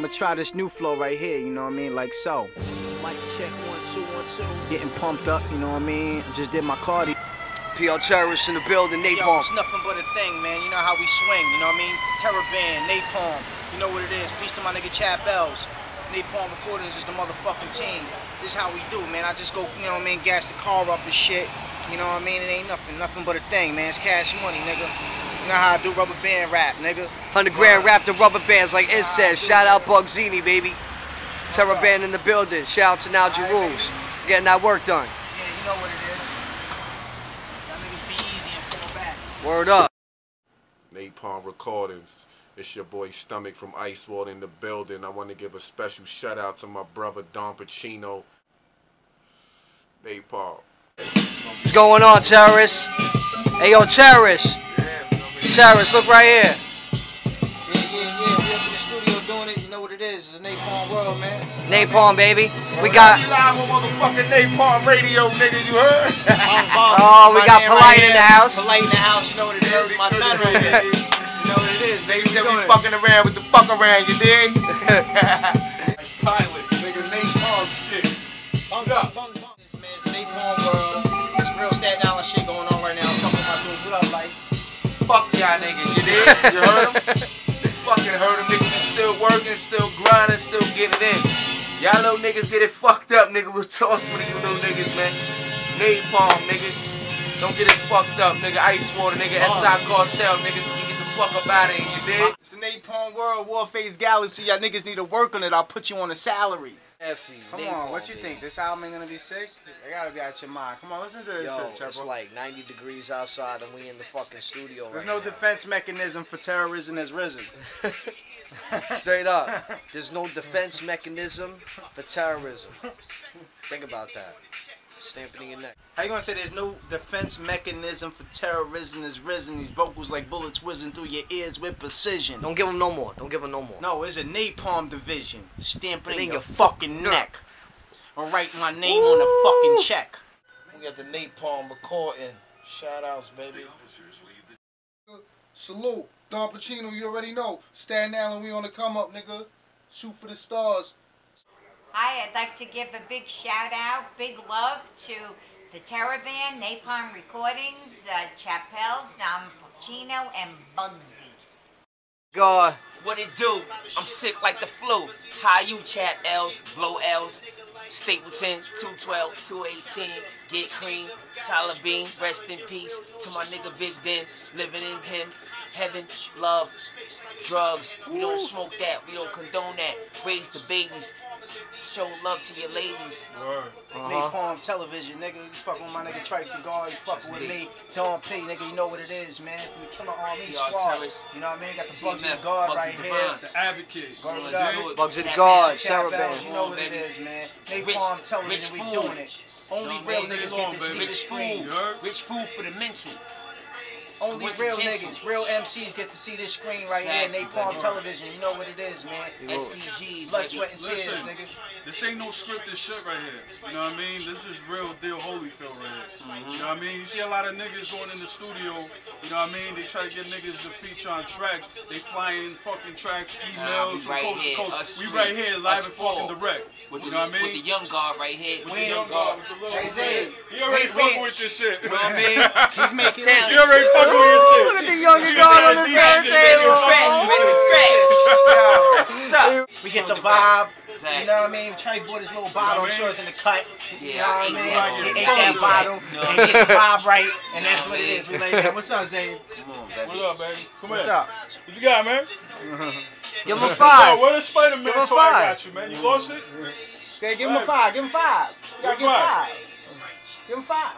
I'm gonna try this new flow right here, you know what I mean? Like so. Mic check one, two, one, two. Getting pumped up, you know what I mean? Just did my cardio. PR Terrorists in the building, Yo, Napalm. it's nothing but a thing, man. You know how we swing, you know what I mean? Terror Band, Napalm, you know what it is. Peace to my nigga Chad Bells. Napalm Recordings is the motherfucking team. This is how we do, man. I just go, you know what I mean, gas the car up and shit. You know what I mean? It ain't nothing, nothing but a thing, man. It's cash money, nigga. You know how I do rubber band rap, nigga. 100 grand wrapped in rubber bands, like it says. Shout out Bugzini, baby. Terror Band in the building. Shout out to Nalgy Rules. Getting that work done. Yeah, you know what it is. Y'all niggas be easy and fall back. Word up. Napalm Recordings. It's your boy Stomach from Icewater in the building. I want to give a special shout out to my brother Dom Pachino. Napalm. What's going on, terrorists? Hey, yo, terrorists. Terrorists, look right here. Yeah, yeah, yeah. We up in the studio doing it. You know what it is. It's a Napalm world, man. Napalm, baby. We got, We live on motherfucking Napalm Radio, nigga. You heard? oh, we got Polite right in the house. Polite in the house. You know what it is. My son right there. You know what it is. They Baby, said we we doing it. fucking around with the fuck around, you dig? Pilots, dig? You heard them? fucking heard them niggas is still working, still grinding, still getting it in. Y'all little niggas get it fucked up, nigga. We'll toss with you little niggas, man. Napalm, nigga. Don't get it fucked up, nigga. Ice water, nigga. SI cartel, nigga. Till we get the fuck up out of here, you dig? It's a Napalm world, Warface Galaxy. Y'all niggas need to work on it. I'll put you on a salary. Come on, what you think? This album ain't gonna be sick? It gotta be out your mind. Come on, listen to this Yo, shit, it's like 90 degrees outside and we in the fucking studio There's right no now. defense mechanism for terrorism has risen. Straight up. There's no defense mechanism for terrorism. Think about that. Stamp it in your neck. How you gonna say there's no defense mechanism for terrorism as risen? These vocals like bullets whizzing through your ears with precision. Don't give them no more. Don't give them no more. No, it's a napalm division. Stamping It in your your fucking neck. Or write my name on a fucking check. We got the Napalm recording. Shout outs, baby. Salute. Dom Pachino, you already know. Staten Island, we on the come up, nigga. Shoot for the stars. Hi, I'd like to give a big shout out, big love to the Terror Band, Napalm Recordings, uh, Chapels, Dom Pachino, and Bugsy. God. What it do? I'm sick like the flu. How you chat L's, blow L's. Stapleton, 212, 218, get cream, solid bean, rest in peace to my nigga Big Den, living in him, heaven, love, drugs. We don't smoke that, we don't condone that. Raise the babies, show love to your ladies. Napalm television, nigga. You fucking with my nigga Trife the God. You fucking with me. Don P, nigga. You know what it is, man. From the Killarmy PR Squad. You know what I mean? Got the CMF, the Guard Bugsy right here. The advocate. Guard Let's it up. do it. Bugs of the Guard. God, man, Sarah Chap Bells, Band. you know what it is, man. Rich- Napalm television, we food. doing it. Only Don't real niggas get alone, to see baby. the Rich screen. You food, rich food for the mental. Only What's real the niggas, real MCs get to see this screen right Exactly, here. Napalm baby. television, you know what it is, man. SCGs, Blood, sweat, and tears, Listen, nigga. this ain't no scripted shit right here. You know what I mean? This is real deal Holyfield right here. Mm-hmm. You know what I mean? You see a lot of niggas going in the studio, you know what I mean? They try to get niggas to feature on tracks. They flying fucking tracks, Nah, we emails, from right coast here, to coast. us We right here live and fucking direct. With You know what I mean? with the young guard right here. With With the the young young guard. guy, with the little Hey, shit. Zay, He already we- fucking we- with this shit. You know what I mean? He's making Sound. He already fucking with his shit. Look at the younger God on the See, turntable. Scratch, scratch. What's up. We get the vibe. Exactly. You know what I mean? Trey bought his little bottle. I'm sure it's in the cut. You know what I mean? that. He ate ate that that. bottle No. and get the vibe right, and that's what it is. We like that. What's up, Zay? Come on, baby. What up, baby? Come What's here. up? What you got, man? Give him a Yo, five. where the Spider-Man Give him a toy five. I got you, man? You lost it? Zay, give him a five. Give him five. You gotta Give give him him five. five. Give him five.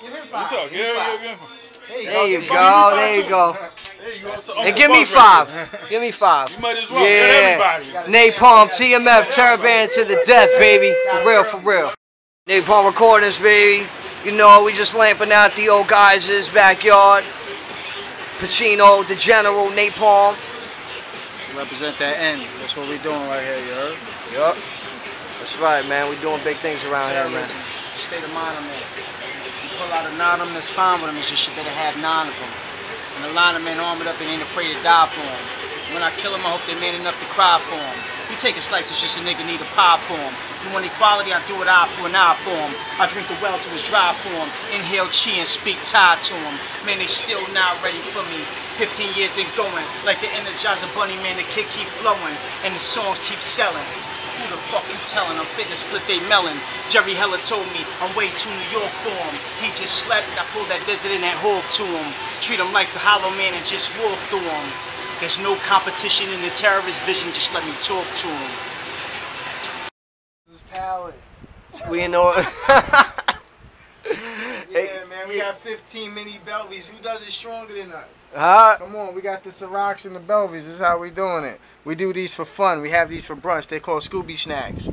Give him five. Give Yeah, him five. There you go. go. There you go. There you go. It's the And give me Buck right there. five. Give me five. You might as well Yeah. get everybody. Napalm, TMF, Terror Band to the death, baby. For real, for real. Napalm Recordings, baby. You know, we just lamping out the old guys' backyard. Pachino, the General, Napalm. Represent that end. That's what we're doing right here, you heard? Yup. That's right, man. we doing big things around here, man. Terrorism. State of mind, man. Pull out a nine of them that's fine with them, it's just you better have nine of them. And a line of men armored up and ain't afraid to die for them. When I kill him, I hope they're man enough to cry for him. You take a slice, it's just a nigga need a pie for him. You want equality, I do it eye for an eye for him. I drink the well to his dry form. Inhale chi and speak Thai to him. Man, they still not ready for me. 15 years ain't going. Like the Energizer Bunny, man, the kid keep flowing. And the songs keep selling. Who fuck you telling? I'm fitting to split they melon. Jerry Heller told me I'm way too New York for him. He just slept, I pulled that desert in that hole to him. Treat him like the hollow man and just walk through him. There's no competition in the terrorist vision, just let me talk to him. This is palette. We in the. Man, we got 15 mini Belvies. Who does it stronger than us? Huh? Come on, we got the Cirocs and the Belvies. This is how we doing it. We do these for fun. We have these for brunch. They call Scooby Snacks.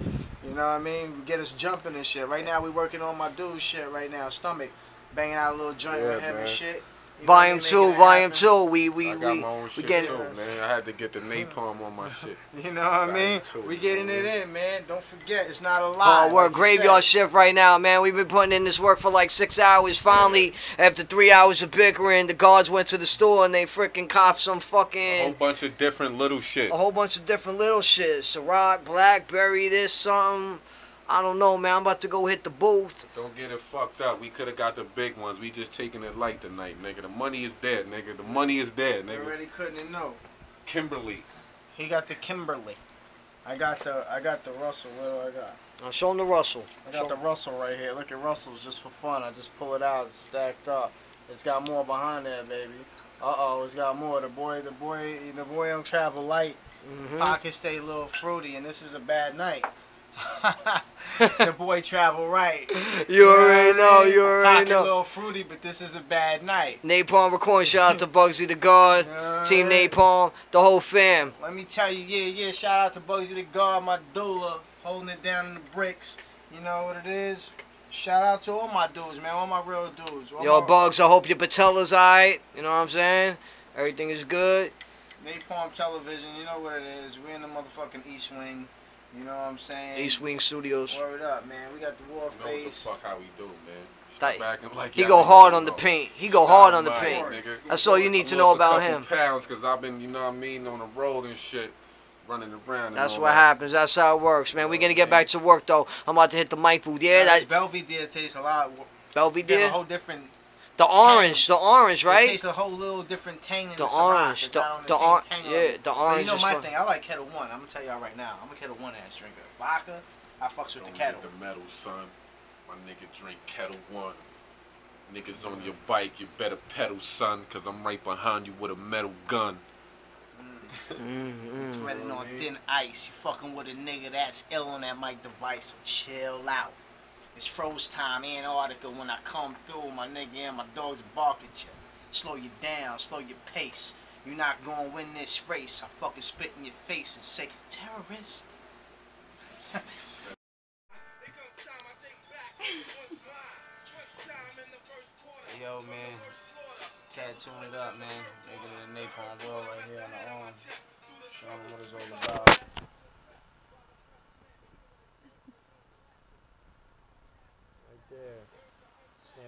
You know what I mean? We get us jumping and shit. Right now, we working on my dude's shit right now. Stomach. Banging out a little joint Yeah, with him man. and shit. You know what I Volume two, volume two. We we I we my own we shit get too, man. I had to get the napalm on my shit. You know what I mean? two, We getting man. it in, man. Don't forget, it's not a oh, lie. Oh, we're like you graveyard shift right now, man. We've been putting in this work for like six hours. Finally, after three hours of bickering, the guards went to the store and they freaking copped some fucking A whole fucking bunch of different little shit. a whole bunch of different little shit. Ciroc, Blackberry, this something. I don't know, man. I'm about to go hit the booth. Don't get it fucked up. We could have got the big ones. We just taking it light tonight, nigga. The money is there, nigga. The money is there, You nigga. already couldn't know. Kimberly. He got the Kimberly. I got the I got the Russell. What do I got? Now show him the Russell. I Show got the 'em- Russell right here. Look at Russell's just for fun. I just pull it out, it's stacked up. It's got more behind there, baby. Uh oh, it's got more. The boy, the boy, the boy don't travel light. Mhm. Pockets stay a little fruity, and this is a bad night. the boy travel right. You already know. I mean? You already Pocket a know. little fruity, but this is a bad night. Napalm recording. Shout out to Bugsy the God, Team Napalm, the whole fam. Let me tell you, yeah, yeah. Shout out to Bugsy the God, my doula, holding it down in the bricks. You know what it is. Shout out to all my dudes, man. All my real dudes. All Yo, Bugs. I hope your patella's alright. You know what I'm saying? Everything is good. Napalm Television, you know what it is. We in the motherfucking East Wing. You know what I'm saying? East Wing Studios. Word up, man. We got the war You know what the face. fuck how we do, man. That- like He go hard on the paint. He go Stop hard on the paint. nigga. That's all you need to know about him. pounds because I've been, you know what I mean, on the road and shit, running around. That's what that. happens. That's how it works, man. We're gonna get back to work though. I'm about to hit the mic booth. Yeah, This that Belvedere tastes a lot. There's a Belvedere. whole different. The orange, the orange, It right? tastes a whole little different tang in The the, Ciroc. orange, the- not on the, the or- yeah, level. the But orange you know my fun. thing. I like Ketel One. I'm gonna tell y'all right now. I'm a Ketel One ass drinker. Vodka, I fucks with Don't the kettle. get the metal, son. My nigga drink Ketel One. Niggas on your bike, you better pedal, son, cause I'm right behind you with a metal gun. Mm-hmm. Treading on thin ice. You fucking with a nigga that's ill on that mic device. Chill out. It's froze time, Antarctica. When I come through, my nigga and my dogs bark at you. Slow you down, slow your pace. You're not gonna win this race. I fucking spit in your face and say, terrorist. Yo, man. Tattooing it up, man. Making it a napalm world right here on the arm. Showing what it's all about.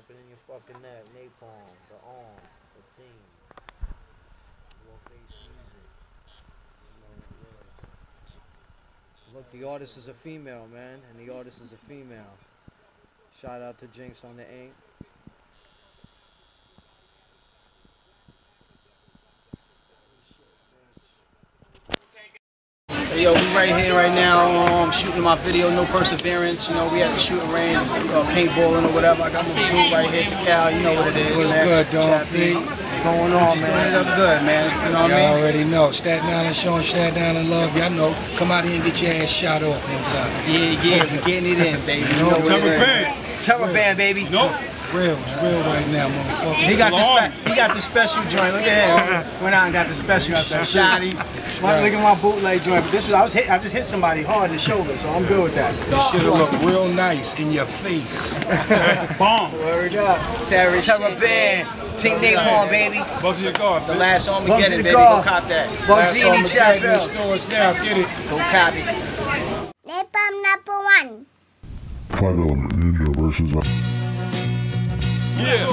In your fucking neck. Napalm, the arm, the team. Look, the artist is a female, man, and the artist is a female. Shout out to Jinx on the ink. Hey, yo, we right here right now, um, shooting my video, No Perseverance. You know, we had the shooting range, uh, paintballing or whatever. I got my group right here to Cal. You know what it is, What's man. good, dog? Chap What's going on, man? Doing it up good, man. You know what I Y'all mean? already know. Staten Island showing Staten Island love. Y'all know. Come out here and get your ass shot off one time. Yeah, yeah, We're getting it in, baby. You know know, what Terror it is. Band, baby. Nope. Real. It's real right now, motherfucker. He got the spe- he got the special joint. Look at him. Went out and got the special shotty. My, look at my bootleg joint. But this was I was hit. I just hit somebody hard in the shoulder, so I'm good with that. This shit'll look real nice in your face. Bomb. Word up, Terry. Terror Band, Team Napalm, baby. Bugsy your guard. The last Bugsy Armageddon, the baby. Go cop that. Last Bugsini Armageddon in the stores now. Get it. Go copy. Napalm number one. Tribal Ninja versus. Yeah.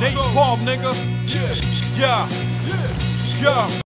Nate Palm, nigga. Yeah. Yeah. Yeah.